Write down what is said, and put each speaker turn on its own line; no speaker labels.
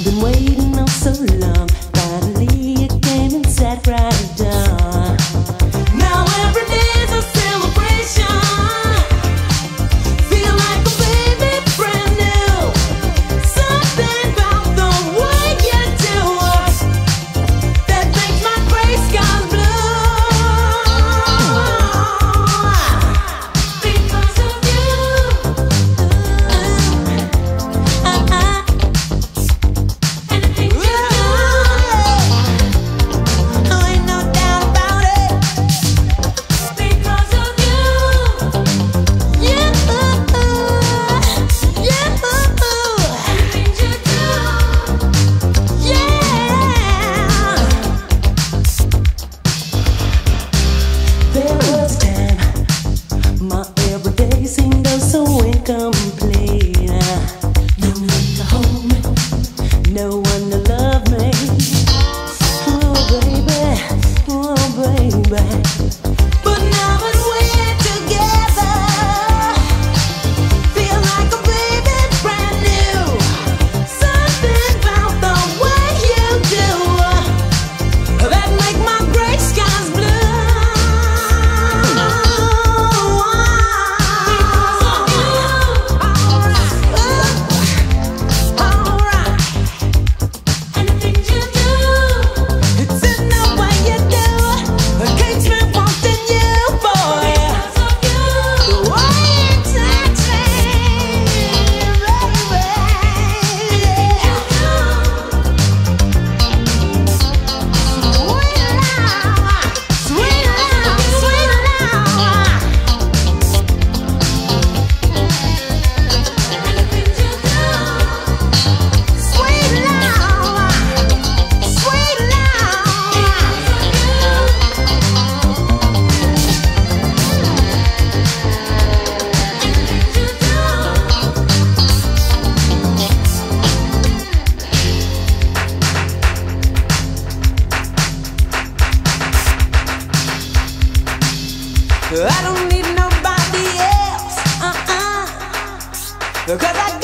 Been waiting on so long. I don't need nobody else. Uh-uh. Uh uh. Cause I